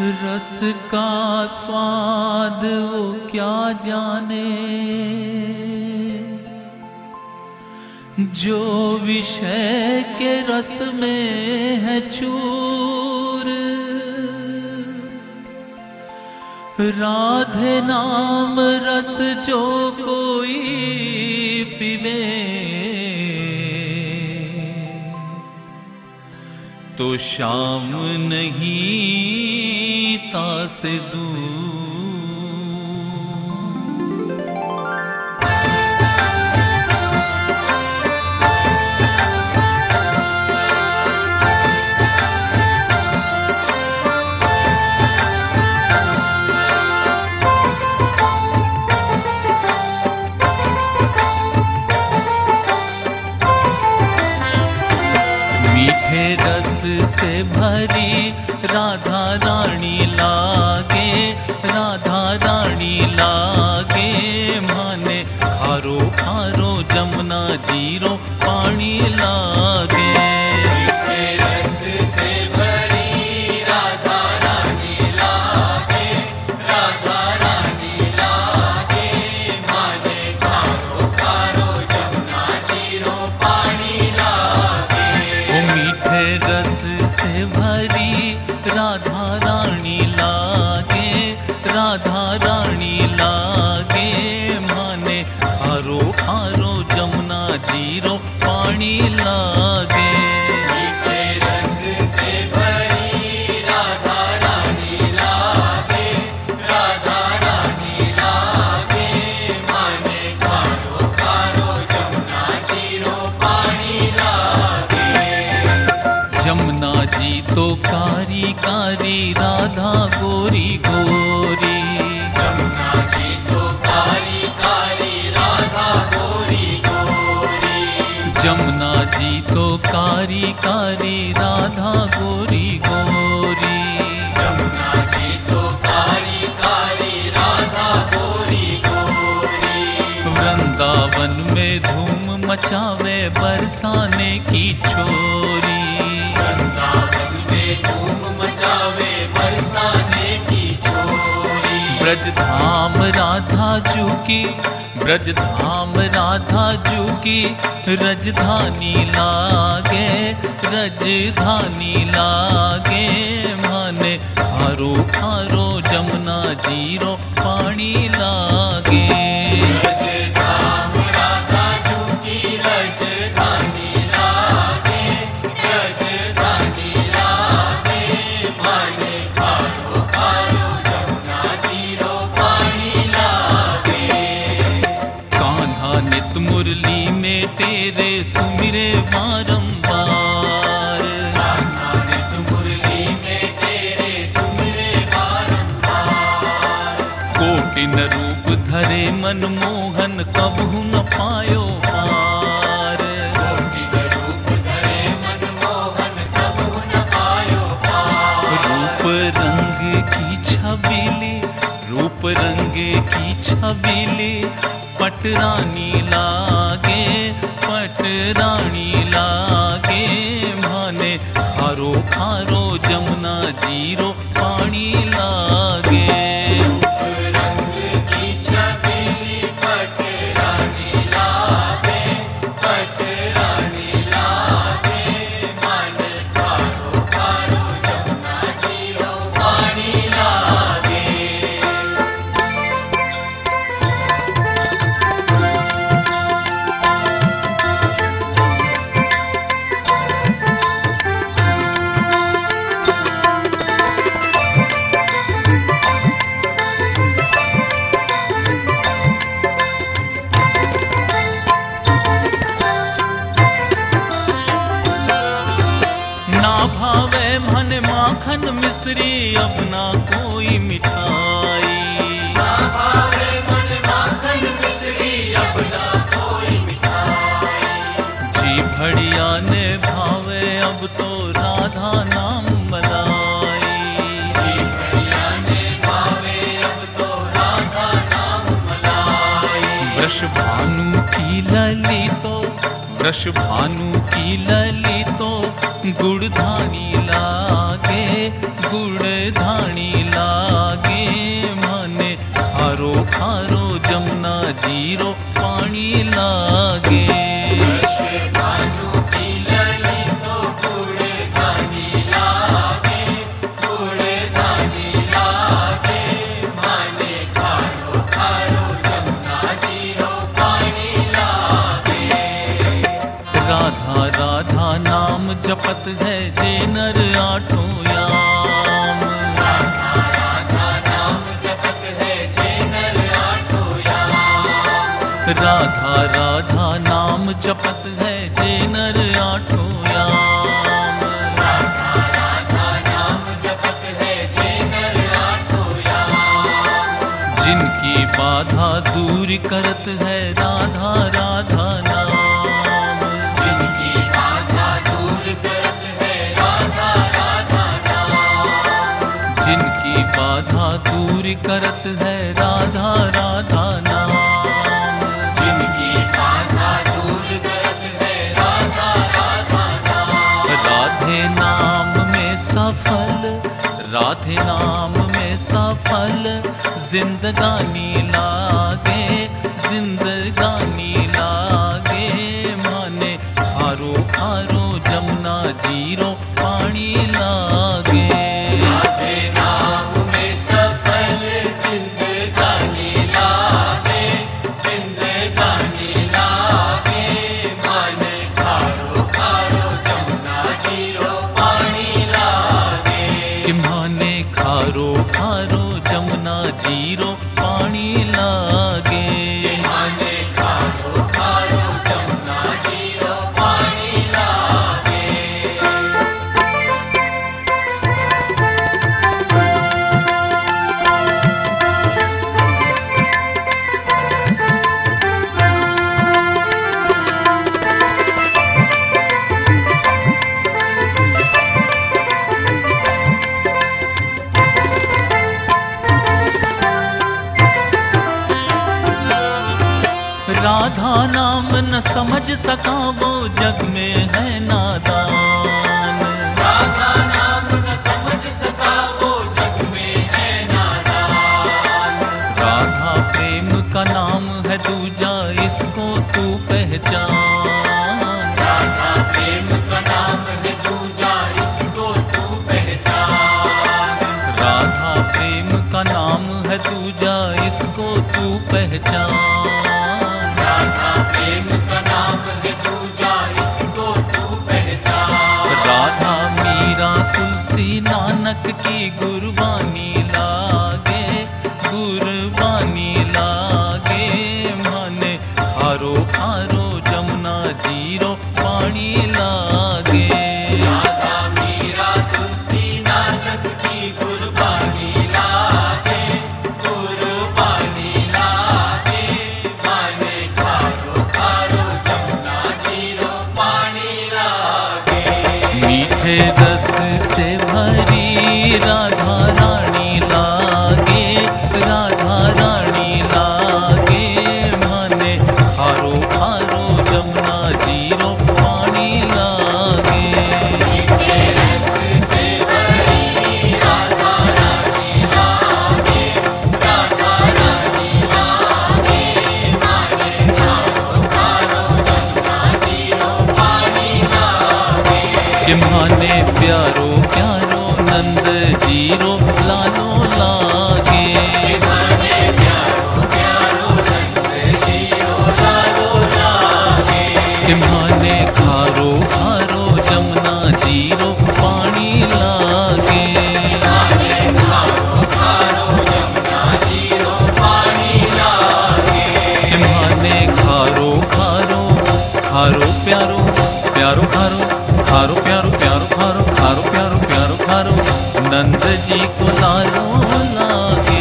रस का स्वाद वो क्या जाने? जो विषय के रस में है चूर, राधे नाम रस जो कोई पीवे तो शाम नहीं तास दूर। लागे राधा रानी लागे माने खारो खारो जमुना जीरो पानी लागे लागे। जमुना जी तो कारी कारी राधा गोरी गोरी। जमुना जी तो कारी कारी राधा गोरी गोरी। जमुना जी तो कारी कारी राधा गोरी गोरी। वृंदावन में धूम मचावे बरसाने की छोरी। ब्रज धाम राधा जू की ब्रज धाम राधा जू की रजधानी लागे रजधानी लागे। माने खारो खारो जमुना जीरो पानी लागे कोटिन रूप धरे मनमोहन कबहु न पायो पार। रूप रंग की छबीली रूप रंग की छबीली पटरानी लागे पटरानी लागे माने खारो खारो जमुना जीरो पानी लागे भावे मन माखन मिश्री अब ना कोई मिठाई। भावे मन माखन मिश्री अपना कोई मिठाई। जी भड़िया ने भावे अब तो राधा नाम मलाई भैया ने भावे अब तो राधा नाम मलाई वृष भानु की लली तो वृष भानु की लली गुड़ धाणी लागे गुड़ धाणी ला जपत है जे नर आठों राधा राधा नाम जपत है जे नर आठो याम। राधा राधा नाम जपत है जिनकी बाधा दूर करत है राधा राधा करत है राधा राधा नाम। जिनकी बाधा दूर करत है राधा राधा नाम। राधे नाम में सफल राधे नाम में सफल जिंदगानी लागे जिंदगानी नाम न समझ सका वो जग में है नादान गुरबानी लागे गुरबानी लागे माने खारो खारो जमुना जीरो पानी लागे से भरी राधा रानी लागे, राधा रानी लागे। माने खारो खारो जमुना ज़ीरो पानी लागे। माने प्यारो प्यारो, नंद ज़ीरो लालो लागे। कि खारो खारो, जमुना ज़ीरो, पानी लागे। माने खारो खारो खारो, प्यारो प्यारो खारो खारो प्यारो प्यारो खारो खारो प्यारो प्यारो खारो। नंद जी को लालो लागे